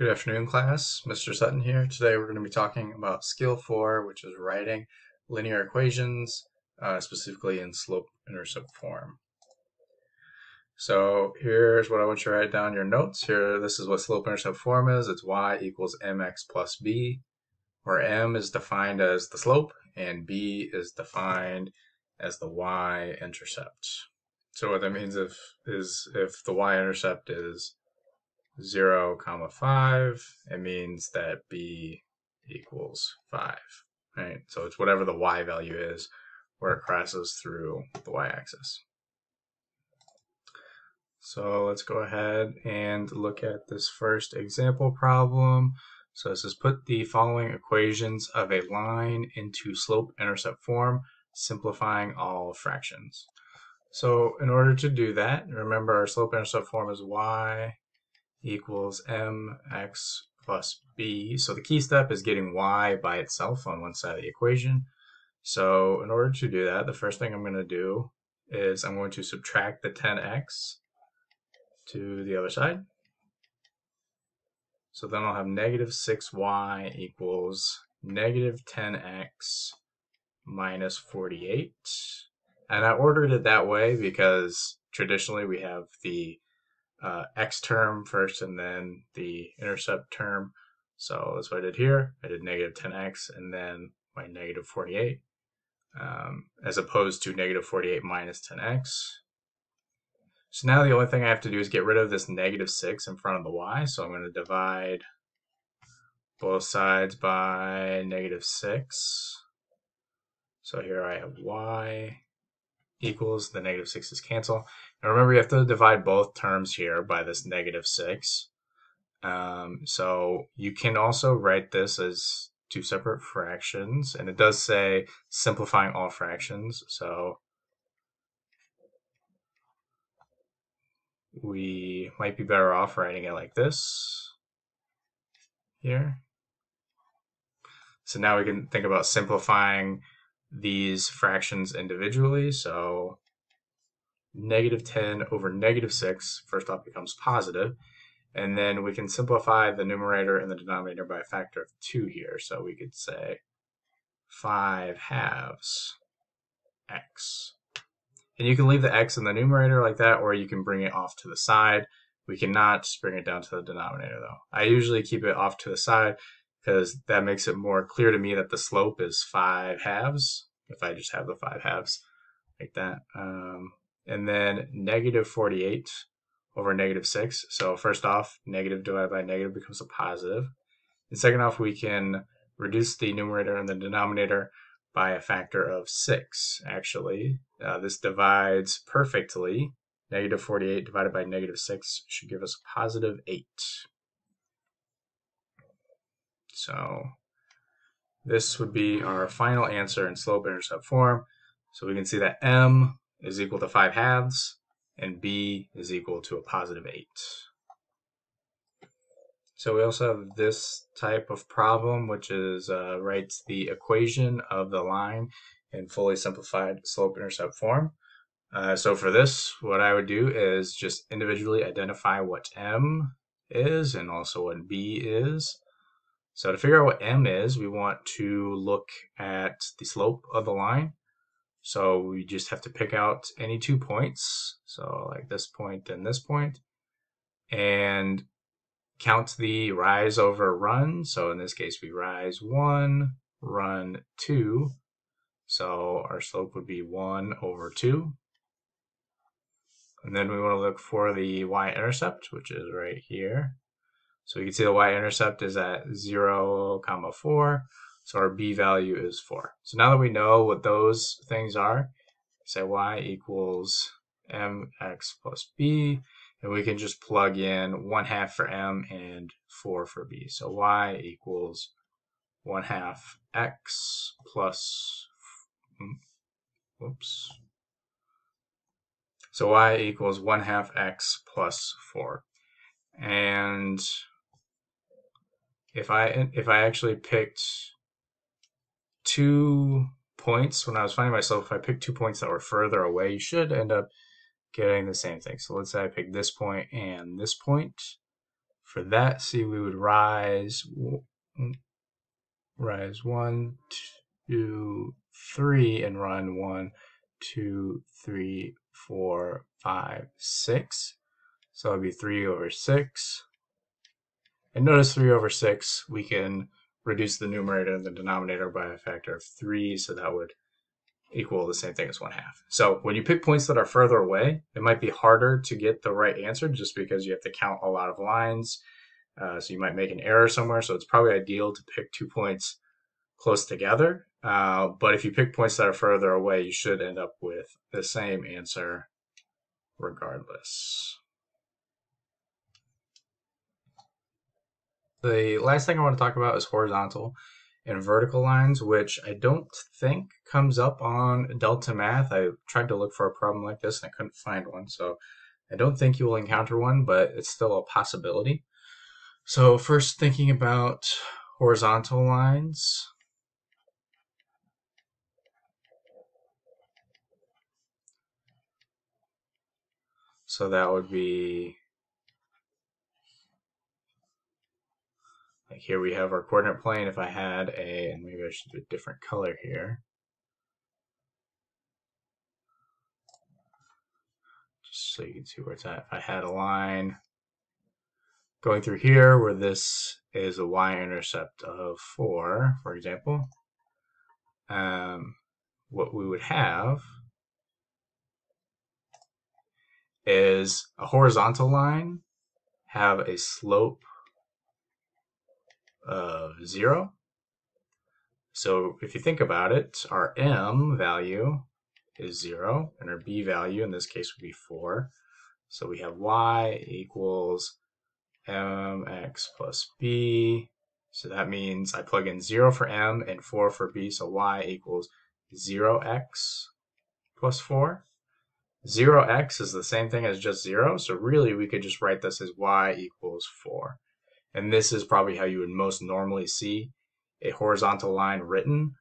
Good afternoon, class. Mr. Sutton here. Today we're going to be talking about skill four, which is writing linear equations, uh, specifically in slope-intercept form. So here's what I want you to write down your notes. Here, this is what slope-intercept form is. It's y equals mx plus b, where m is defined as the slope and b is defined as the y-intercept. So what that means if, is if the y-intercept is 0 comma 5, it means that b equals 5, right? So it's whatever the y value is where it crosses through the y-axis. So let's go ahead and look at this first example problem. So this is put the following equations of a line into slope-intercept form, simplifying all fractions. So in order to do that, remember our slope-intercept form is y equals mx plus b. So the key step is getting y by itself on one side of the equation. So in order to do that, the first thing I'm going to do is I'm going to subtract the 10x to the other side. So then I'll have negative 6y equals negative 10x minus 48. And I ordered it that way because traditionally we have the uh, x term first and then the intercept term. So that's what I did here. I did negative 10x and then my negative 48 um, as opposed to negative 48 minus 10x. So now the only thing I have to do is get rid of this negative 6 in front of the y. So I'm going to divide both sides by negative 6. So here I have y equals the negative 6's cancel. Now remember, you have to divide both terms here by this negative 6. Um, so you can also write this as two separate fractions, and it does say simplifying all fractions. So we might be better off writing it like this here. So now we can think about simplifying these fractions individually. So negative 10 over negative 6, first off, becomes positive. And then we can simplify the numerator and the denominator by a factor of 2 here. So we could say 5 halves x. And you can leave the x in the numerator like that, or you can bring it off to the side. We cannot bring it down to the denominator, though. I usually keep it off to the side because that makes it more clear to me that the slope is 5 halves, if I just have the 5 halves like that. Um, and then negative 48 over negative 6. So first off, negative divided by negative becomes a positive. And second off, we can reduce the numerator and the denominator by a factor of 6, actually. Uh, this divides perfectly. Negative 48 divided by negative 6 should give us a positive 8. So this would be our final answer in slope-intercept form. So we can see that m is equal to 5 halves, and b is equal to a positive 8. So we also have this type of problem, which is uh, writes the equation of the line in fully simplified slope-intercept form. Uh, so for this, what I would do is just individually identify what m is and also what b is. So to figure out what m is, we want to look at the slope of the line. So we just have to pick out any two points. So like this point and this point, and count the rise over run. So in this case, we rise one, run two. So our slope would be one over two. And then we want to look for the y-intercept, which is right here. So we can see the y-intercept is at 0, comma 4. So our b value is 4. So now that we know what those things are, say y equals mx plus b, and we can just plug in 1 half for m and 4 for b. So y equals 1 half x plus, mm, whoops. So y equals 1 half x plus 4. And if I if I actually picked two points when I was finding myself, if I picked two points that were further away, you should end up getting the same thing. So let's say I pick this point and this point for that, see, we would rise, mm, rise one, two, three, and run one, two, three, four, five, six. So it'd be three over six. And notice three over six, we can reduce the numerator and the denominator by a factor of three, so that would equal the same thing as one half. So when you pick points that are further away, it might be harder to get the right answer just because you have to count a lot of lines. Uh, so you might make an error somewhere. So it's probably ideal to pick two points close together. Uh, but if you pick points that are further away, you should end up with the same answer regardless. The last thing I want to talk about is horizontal and vertical lines, which I don't think comes up on Delta Math. I tried to look for a problem like this and I couldn't find one, so I don't think you will encounter one, but it's still a possibility. So first thinking about horizontal lines. So that would be here we have our coordinate plane. If I had a, and maybe I should do a different color here. Just so you can see where it's at. If I had a line going through here where this is a y-intercept of 4, for example, um, what we would have is a horizontal line have a slope of 0. So if you think about it, our m value is 0, and our b value in this case would be 4. So we have y equals mx plus b. So that means I plug in 0 for m and 4 for b, so y equals 0x plus 4. 0x is the same thing as just 0, so really we could just write this as y equals 4. And this is probably how you would most normally see a horizontal line written.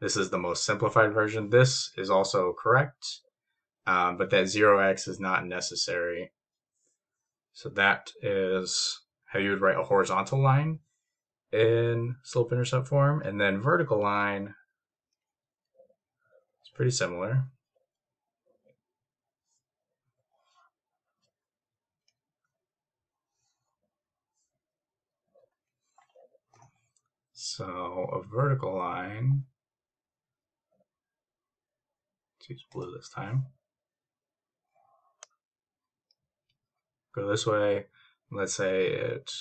This is the most simplified version. This is also correct, um, but that 0x is not necessary. So that is how you would write a horizontal line in slope-intercept form. And then vertical line is pretty similar. So a vertical line, let's use blue this time. Go this way. Let's say it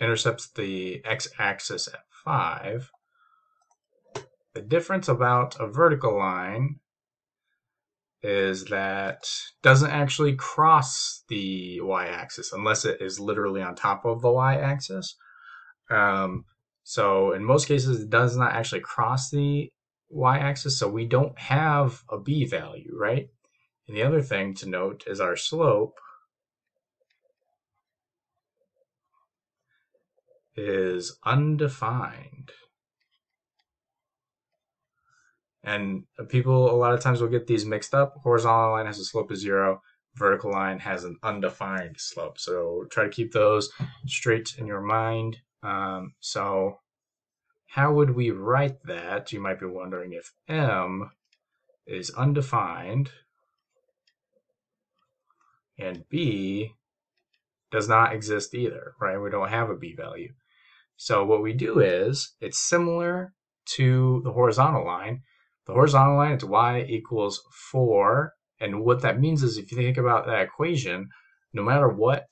intercepts the x-axis at 5. The difference about a vertical line is that doesn't actually cross the y-axis unless it is literally on top of the y-axis. Um, so in most cases, it does not actually cross the y-axis, so we don't have a b value, right? And the other thing to note is our slope is undefined. And people a lot of times will get these mixed up. Horizontal line has a slope of zero, vertical line has an undefined slope. So try to keep those straight in your mind. Um, so how would we write that? You might be wondering if m is undefined and b does not exist either, right? We don't have a b value. So what we do is, it's similar to the horizontal line. The horizontal line, it's y equals 4. And what that means is if you think about that equation, no matter what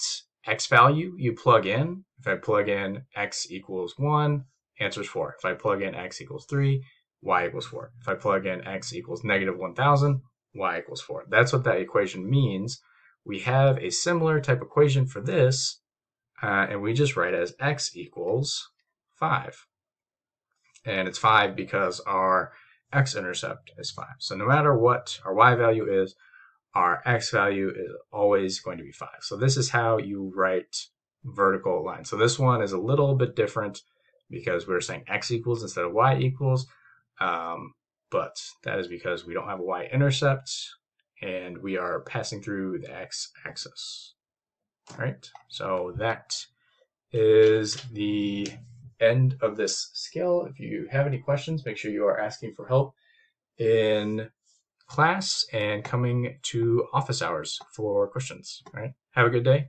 x value you plug in, if I plug in x equals 1, answer is 4. If I plug in x equals 3, y equals 4. If I plug in x equals negative 1,000, y equals 4. That's what that equation means. We have a similar type equation for this, uh, and we just write as x equals 5. And it's 5 because our x-intercept is 5. So no matter what our y value is, our x value is always going to be 5. So this is how you write vertical line. So this one is a little bit different because we're saying x equals instead of y equals. Um, but that is because we don't have a y-intercept and we are passing through the x-axis. All right, so that is the end of this skill. If you have any questions, make sure you are asking for help in class and coming to office hours for questions. All right, have a good day.